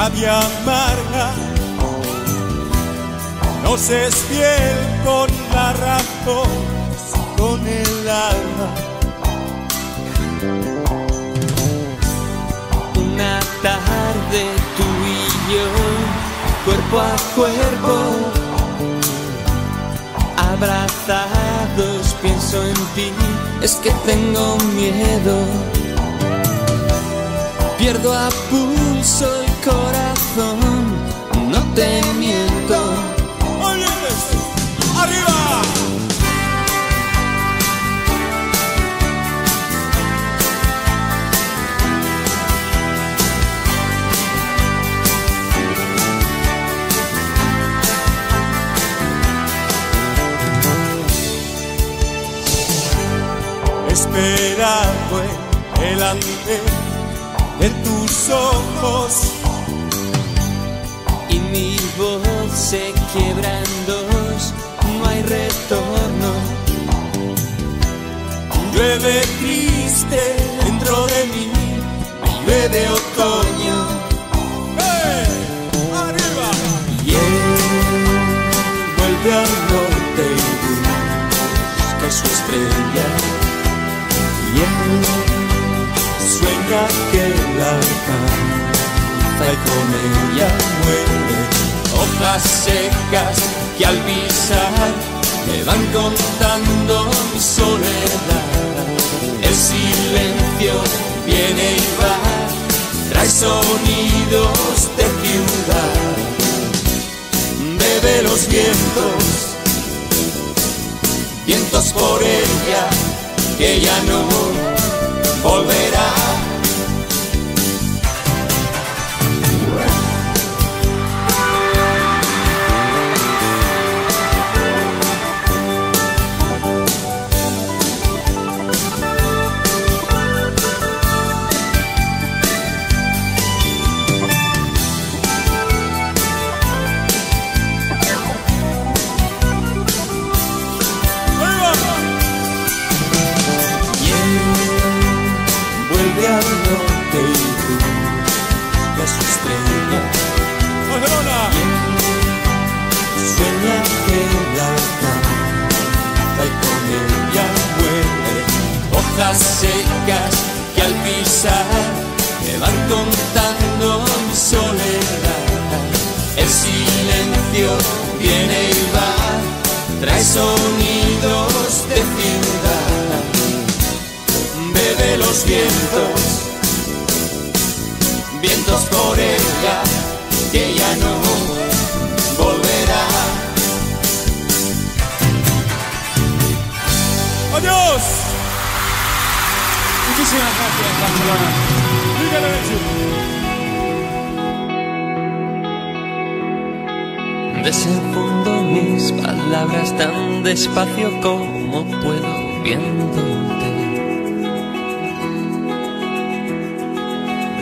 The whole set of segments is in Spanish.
rabia amarga. No se es fiel con la razón, con el alma. Una tarde tú y yo, cuerpo a cuerpo, abrazados, pienso en ti, es que tengo miedo. Pierdo a pulso corazón, no te miento. ¡Arriba! Esperando en el andén de tus ojos voz se quiebra en dos, no hay retorno. Llueve triste dentro de mí, llueve otoño. ¡Hey! ¡Arriba! Y él Vuelve al norte y busca su estrella. Y él sueña que la alcanza y con ella muere. Hojas secas que al pisar me van contando mi soledad. El silencio viene y va, trae sonidos de ciudad. Bebe los vientos, vientos por ella, que ya no volverá. Viene y va, trae sonidos de ciudad. Bebe los vientos, vientos por ella, que ya no volverá. ¡Adiós! Muchísimas gracias, Barcelona. Desenfundo mis palabras tan despacio como puedo viéndote.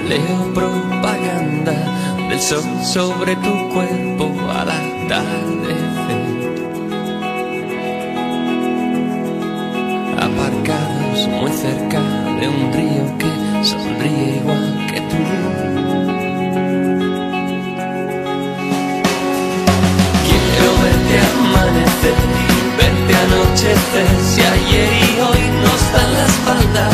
Leo propaganda del sol sobre tu cuerpo al atardecer. Aparcados muy cerca de un río que sonríe igual que tú. Y verte anochecer Si ayer y hoy nos dan la espalda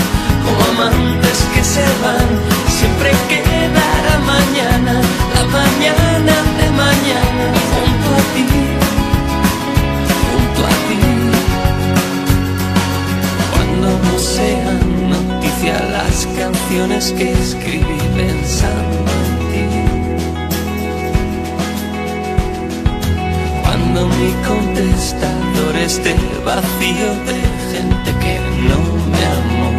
Como amantes que se van. Siempre quedará mañana La mañana de mañana Junto a ti Junto a ti. Cuando no sean noticia las canciones que escribí pensando Mi contestador esté vacío de gente que no me amó.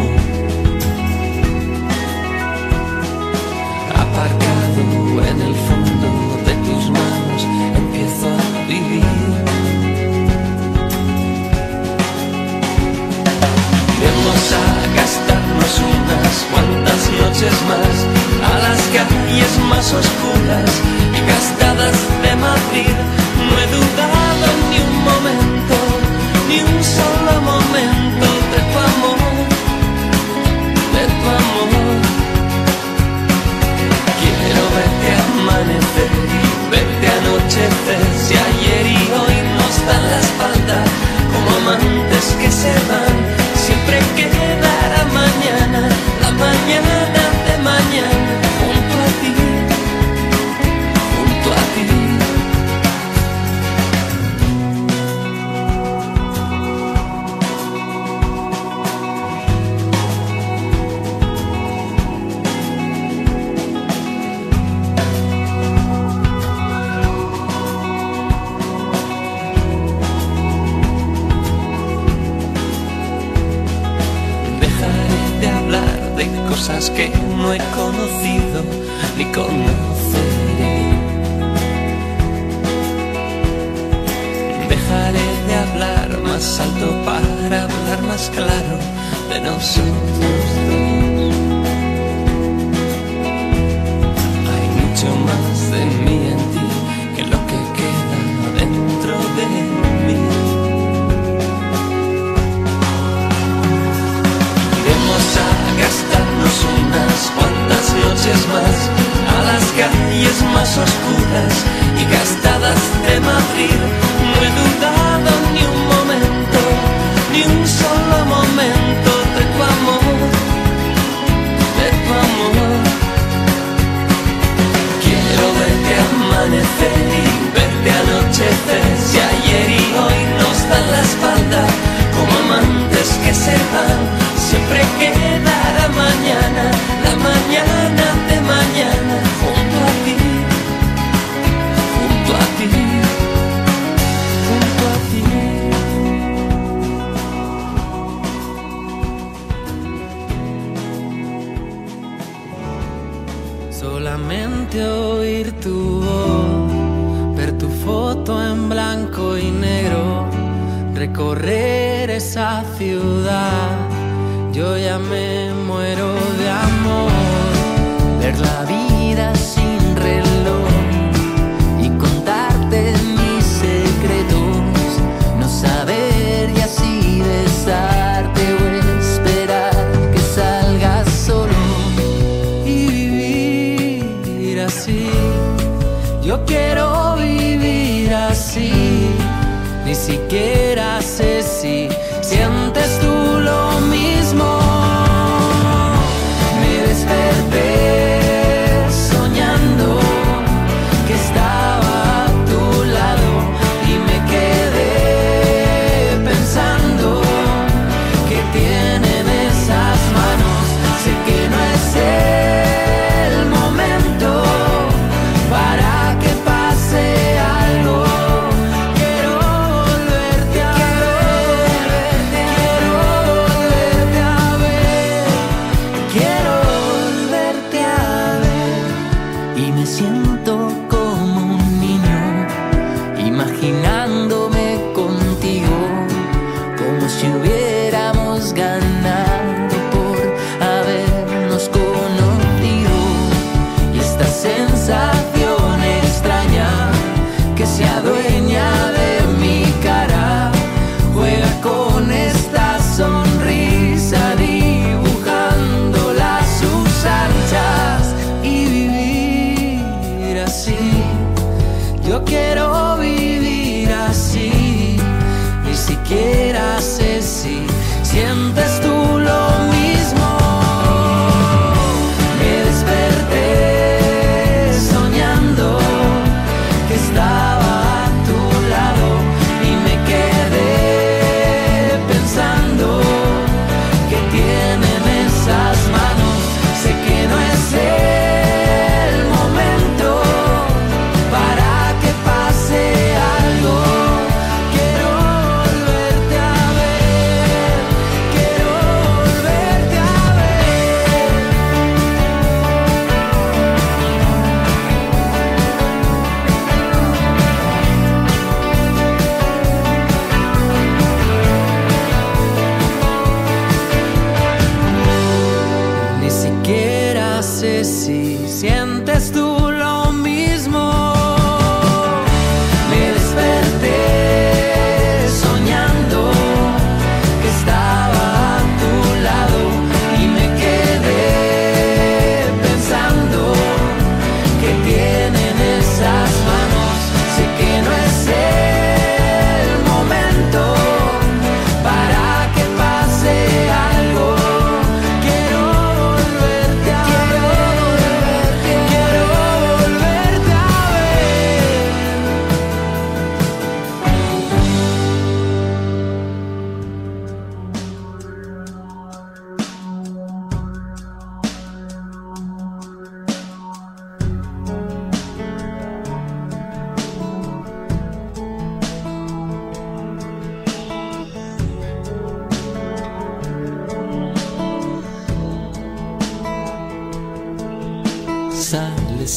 Aparcado en el fondo de tus manos, empiezo a vivir. Vamos a gastarnos unas cuantas noches más a las calles más oscuras y gastadas de Madrid. Dudado ni un momento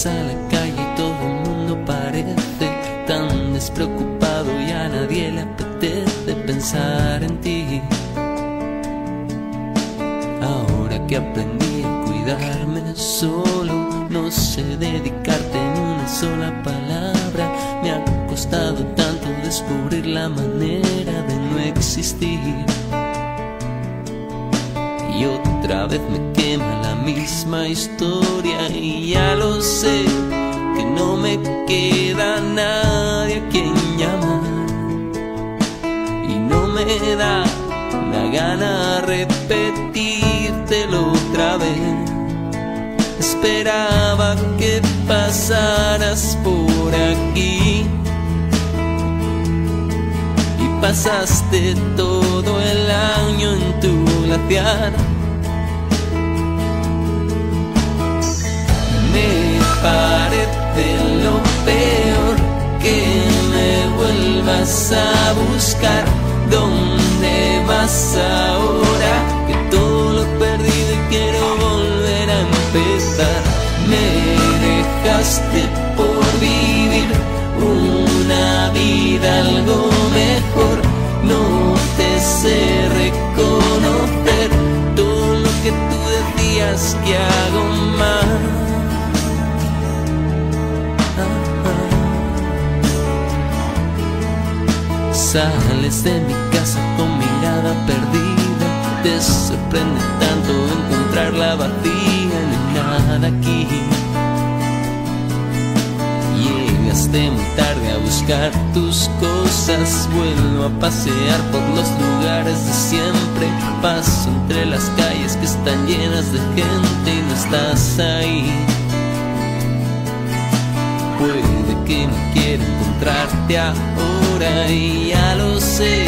A la calle y todo el mundo parece tan despreocupado y a nadie le apetece pensar en ti. Ahora que aprendí a cuidarme solo, no sé dedicarte en una sola palabra. Me ha costado tanto descubrir la manera de no existir. Y otra vez me quema la misma historia y ya lo sé que no me queda nadie a quien llamar y no me da la gana repetírtelo otra vez. Esperaba que pasaras por aquí y pasaste todo el año en tu glaciar. Me parece lo peor que me vuelvas a buscar. ¿Dónde vas ahora? Que todo lo perdido y quiero volver a empezar. Me dejaste por vivir una vida algo mejor. No te sé reconocer todo lo que tú decías que hago mal. Sales de mi casa con mirada perdida. Te sorprende tanto encontrarla vacía, no nada aquí. Llegaste muy tarde a buscar tus cosas. Vuelvo a pasear por los lugares de siempre. Paso entre las calles que están llenas de gente y no estás ahí. Puede que no quiera encontrarte ahora y ya lo sé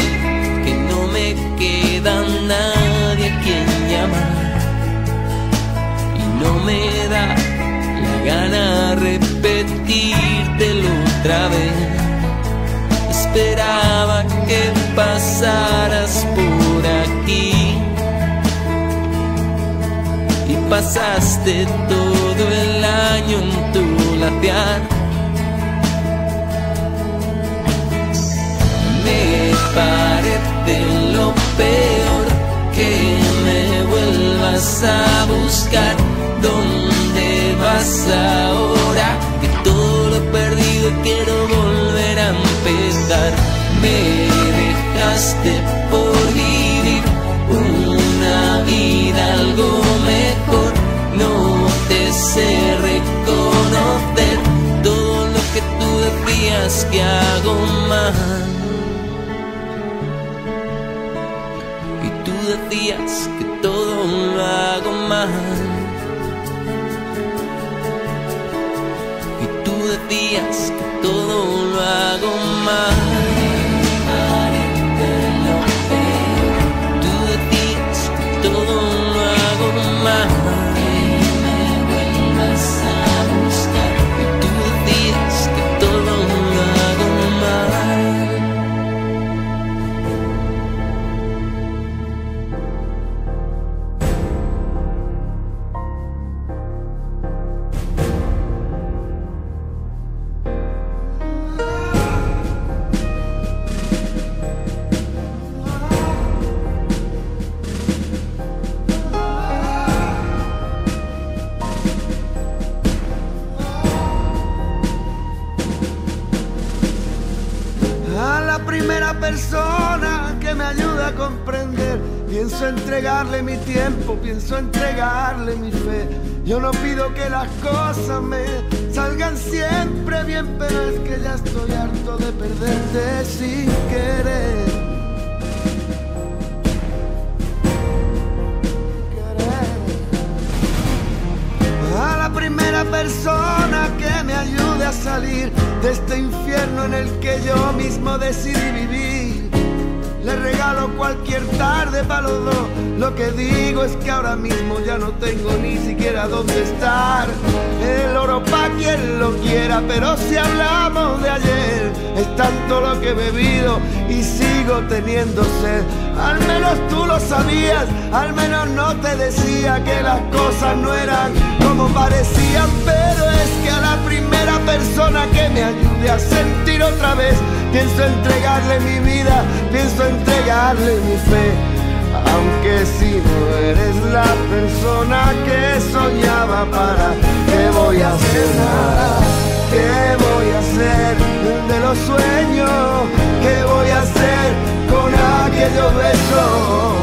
que no me queda nadie a quien llamar y no me da la gana repetírtelo otra vez. Esperaba que pasaras por aquí y pasaste todo el año en tu glaciar. Me parece lo peor que me vuelvas a buscar. ¿Dónde vas ahora? Que todo lo perdido quiero volver a empezar. Me dejaste por vivir una vida algo mejor. No te sé reconocer todo lo que tú decías que hago mal. Que todo lo hago mal. Y tú decías que ¿para qué voy a hacer nada? ¿Qué voy a hacer de los sueños? ¿Qué voy a hacer con aquellos besos?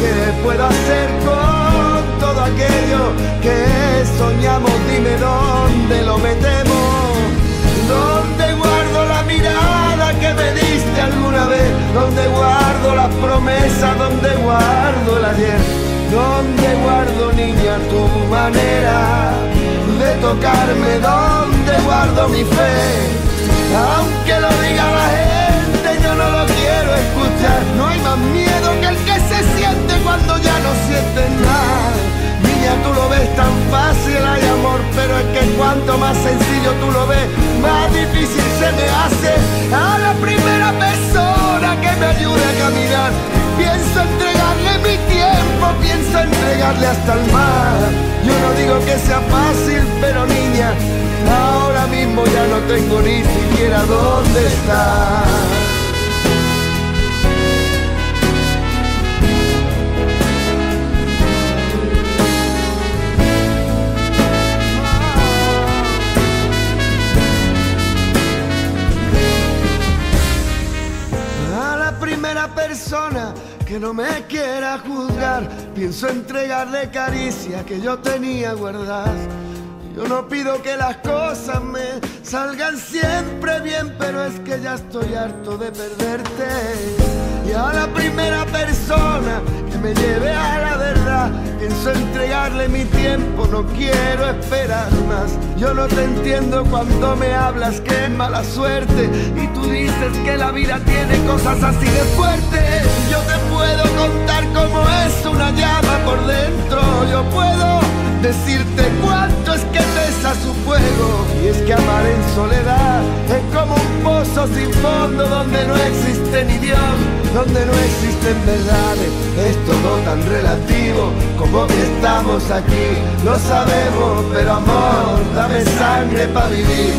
¿Qué puedo hacer con todo aquello que soñamos? Dime dónde lo metemos, dónde guardo la mirada que me diste alguna vez, dónde guardo las promesas, dónde guardo el ayer, dónde guardo niña tu manera de tocarme, dónde guardo mi fe, aunque lo diga la gente, yo no lo quiero escuchar, no hay más miedo que el que se siente cuando ya no sientes nada. Niña, tú lo ves tan fácil, hay amor, pero es que cuanto más sencillo tú lo ves, más difícil se me hace a la primera persona que me ayude a caminar. Pienso entregarle mi tiempo, pienso entregarle hasta el mar. Yo no digo que sea fácil, pero niña, ahora mismo ya no tengo ni siquiera dónde estar. Persona que no me quiera juzgar, pienso entregarle caricia que yo tenía guardadas. Yo no pido que las cosas me salgan siempre bien, pero es que ya estoy harto de perderte. Y a la primera persona me lleve a la verdad, pienso entregarle mi tiempo, no quiero esperar más. Yo no te entiendo cuando me hablas que es mala suerte y tú dices que la vida tiene cosas así de fuertes. Yo te puedo contar cómo es una llama por dentro, yo puedo decirte cuánto es que pesa su fuego. Y es que amar en soledad es como un pozo sin fondo donde no existe ni Dios, donde no existen verdades. Es todo tan relativo como que estamos aquí. Lo sabemos, pero amor, dame sangre para vivir.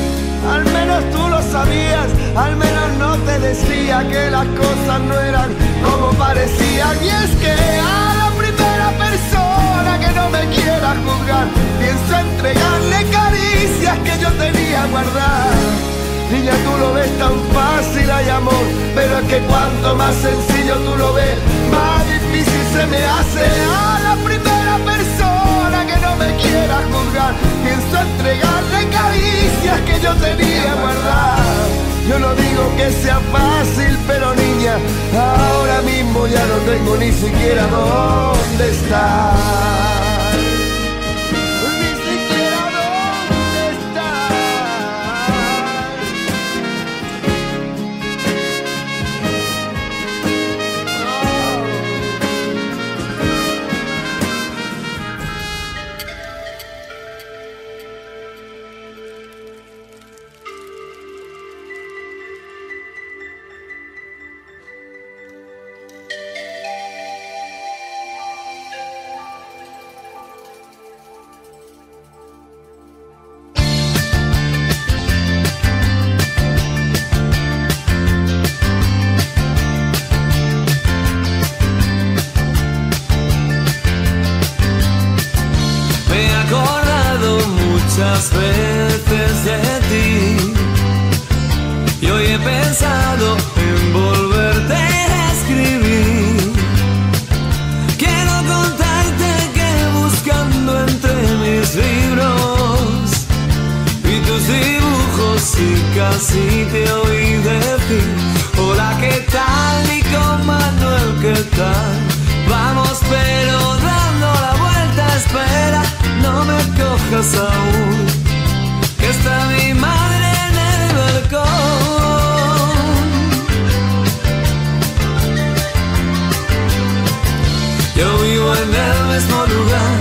Al menos tú lo sabías, al menos no te decía que las cosas no eran como parecían. Y es que a la primera persona que no me quiera juzgar, pienso entregarle caricias que yo tenía guardadas. Niña, tú lo ves tan fácil, hay amor, pero es que cuanto más sencillo tú lo ves, más difícil se me hace a la primera persona que no me quiera juzgar. Pienso entregarle caricias que yo tenía guardadas. Yo no digo que sea fácil, pero niña, ahora mismo ya no tengo ni siquiera dónde estar. Muchas veces de ti y hoy he pensado en volverte a escribir. Quiero contarte que buscando entre mis libros y tus dibujos y casi te oí decir Hola, ¿qué tal? Y con Manuel, ¿qué tal? Vamos pero dando la vuelta, espera, no me cojas aún Que está mi madre en el balcón Yo vivo en el mismo lugar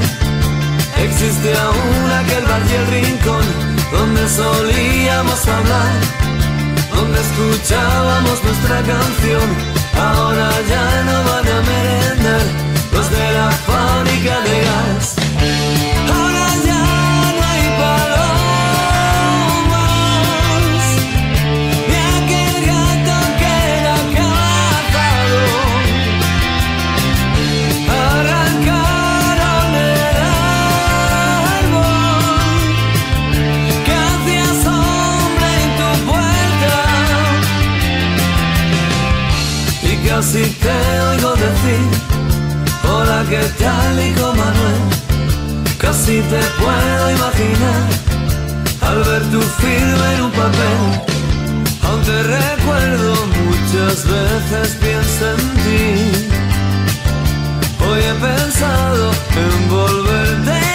Existe aún aquel bar rincón donde solíamos hablar, donde escuchábamos nuestra canción. Ahora ya no van a merendar los de la fábrica de gas. Casi te oigo decir, hola, ¿qué tal, hijo Manuel? Casi te puedo imaginar al ver tu firma en un papel. Aún te recuerdo muchas veces pienso en ti. Hoy he pensado en volverte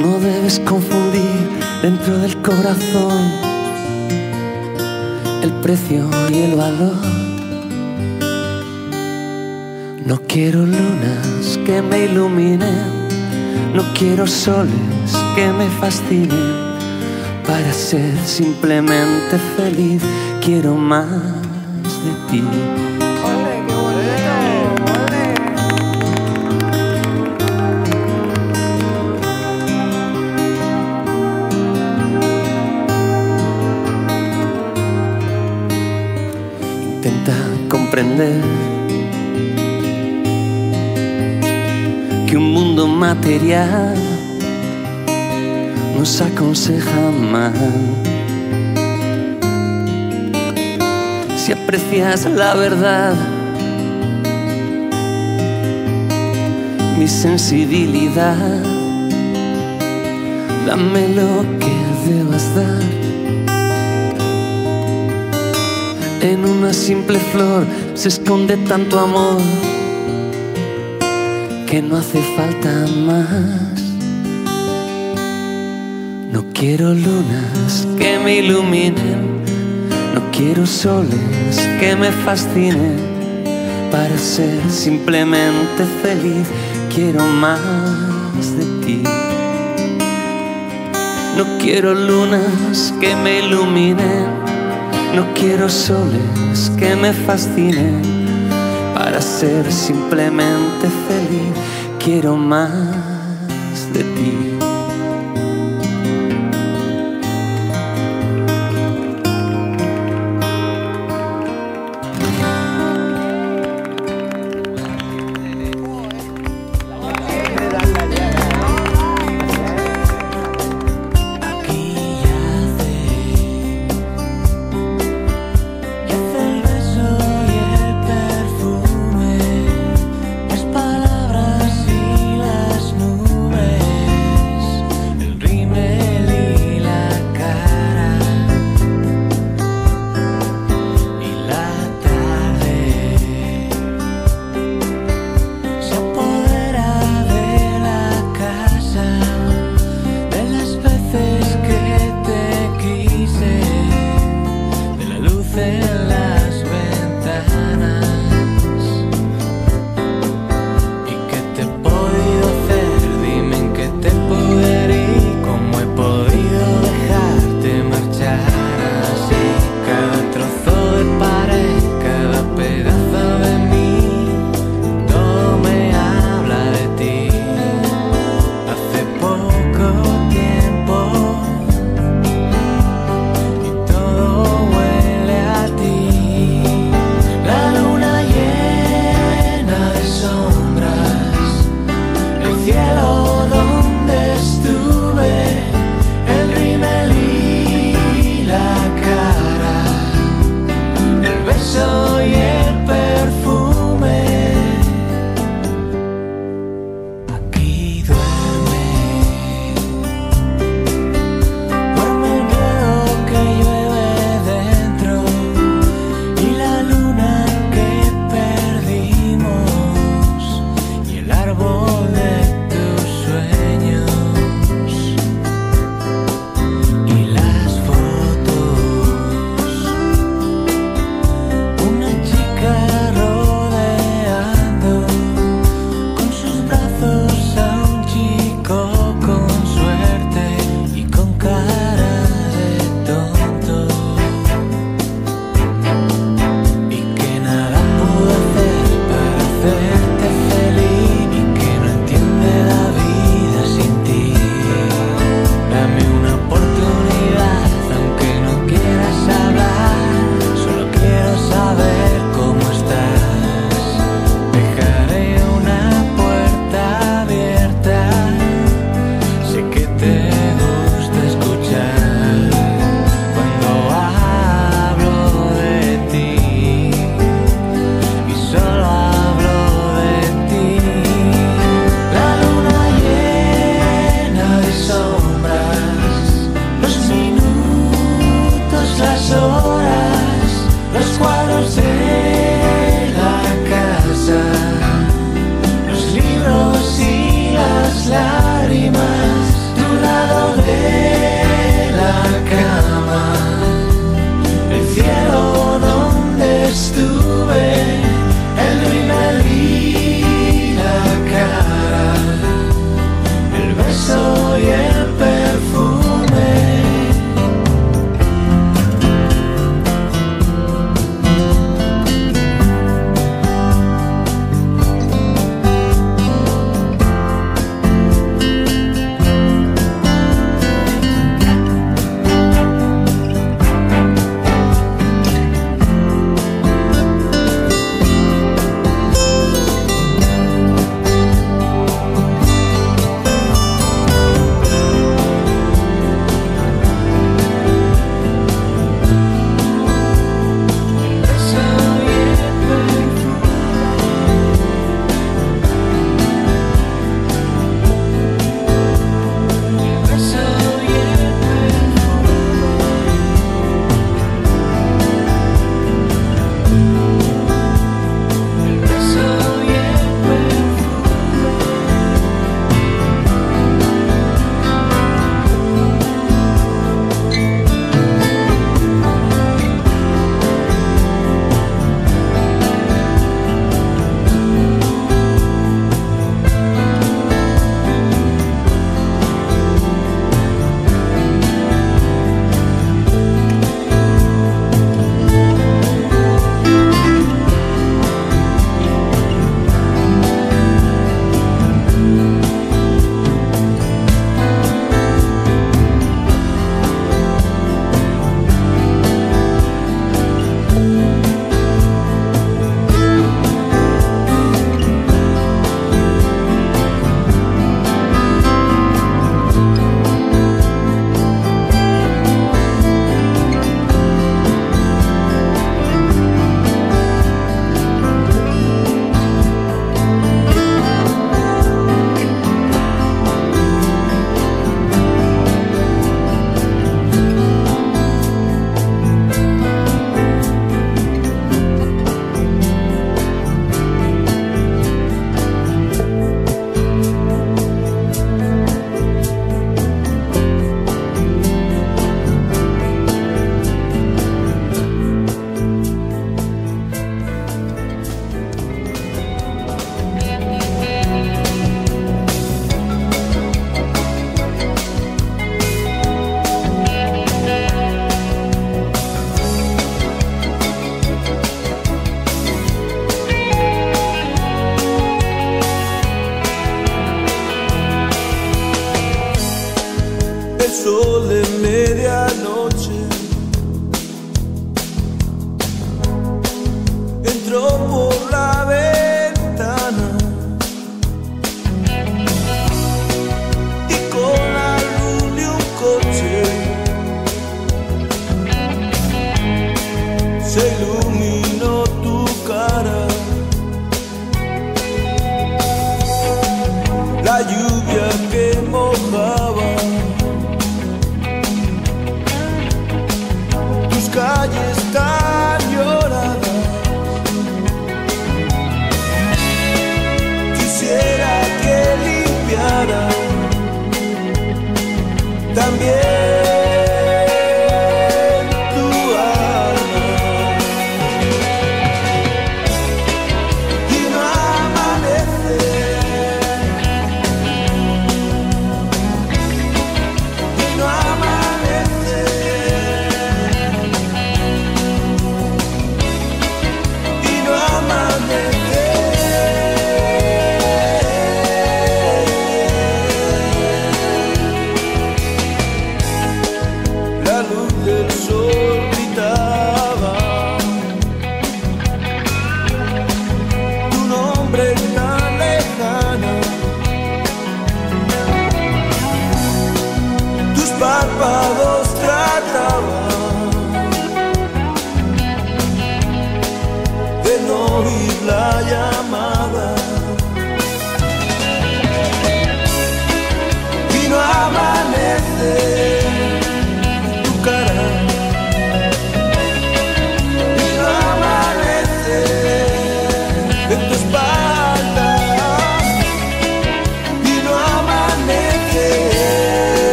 No debes confundir dentro del corazón el precio y el valor. No quiero lunas que me iluminen, no quiero soles que me fascinen. Para ser simplemente feliz quiero más de ti. Que un mundo material nos aconseja mal. Si aprecias la verdad, mi sensibilidad, dame lo que debas dar. En una simple flor se esconde tanto amor que no hace falta más. No quiero lunas que me iluminen, no quiero soles que me fascinen. Para ser simplemente feliz quiero más de ti. No quiero lunas que me iluminen, no quiero soles que me fascinen. ser simplemente feliz. Quiero más de ti.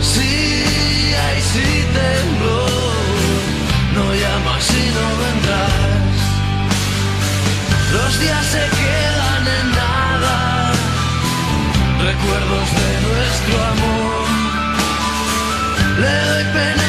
Si sí, ahí sí tembló, no llamas si no vendrás. Los días se quedan en nada, recuerdos de nuestro amor. Le doy pena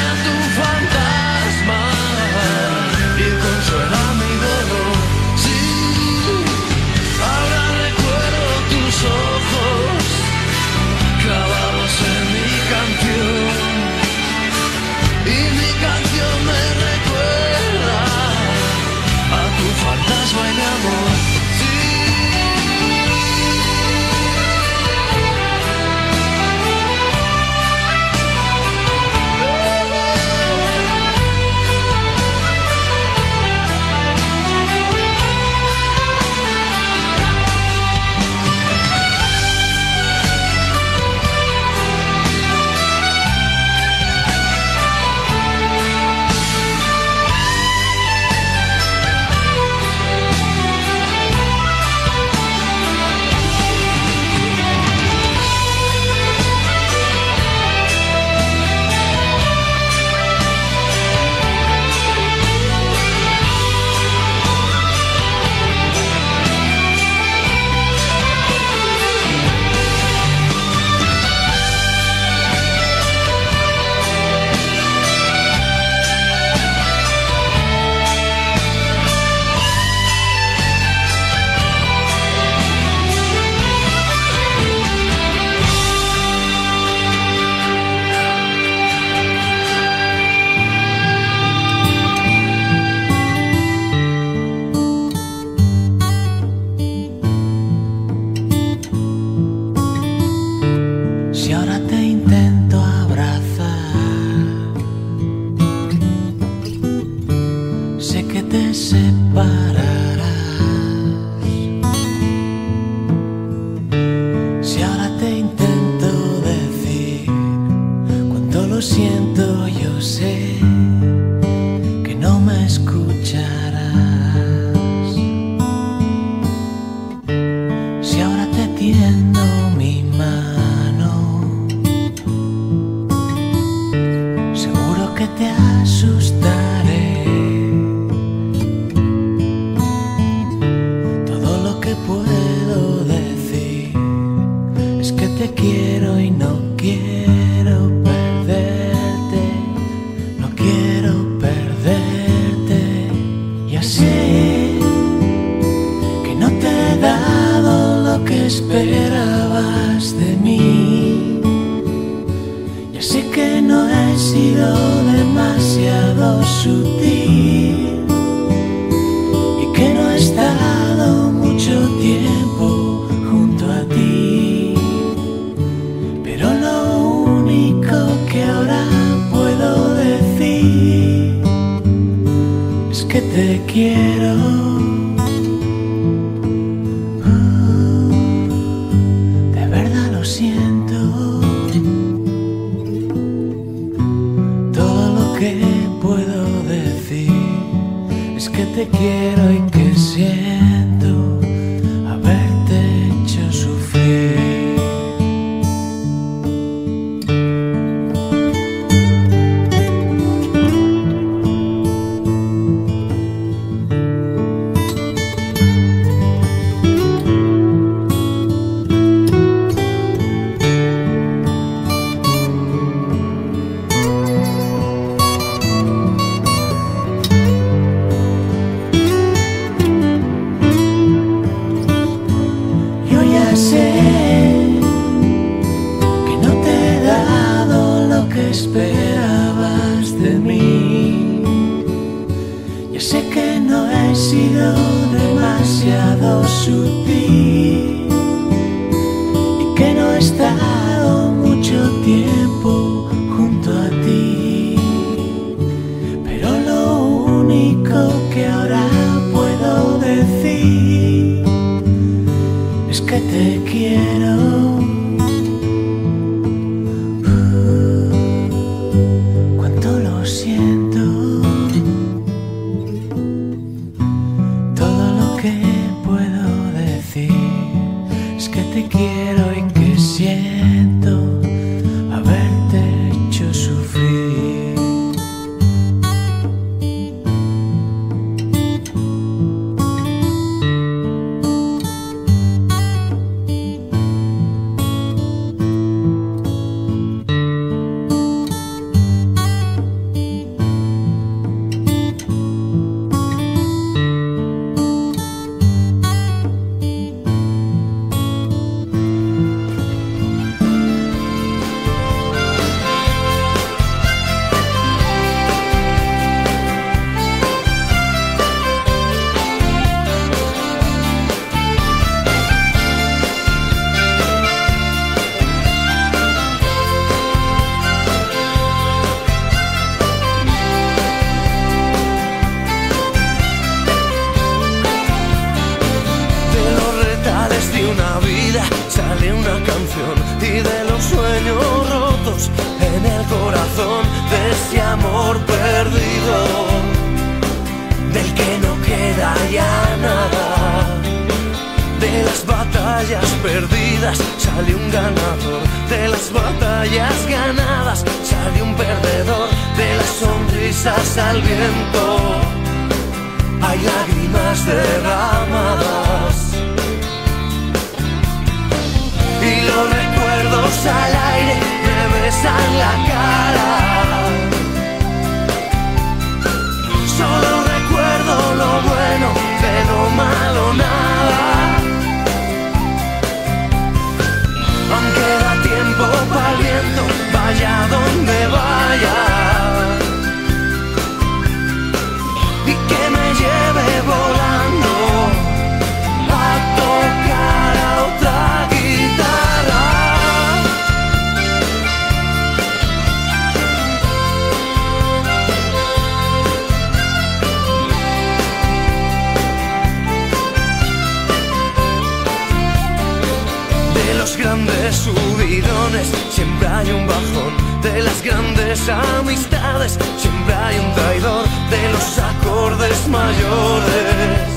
mayores.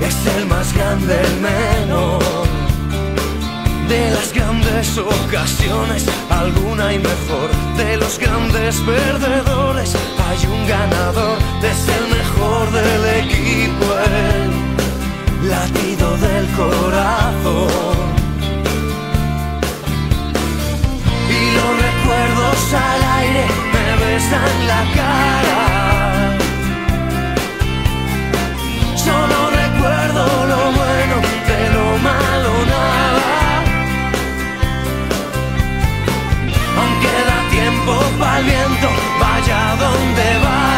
Es el más grande el menor. De las grandes ocasiones alguna y mejor. De los grandes perdedores hay un ganador. Es el mejor del equipo el latido del corazón. Y los recuerdos al aire me besan la cara. cuerpo va al viento, vaya donde va.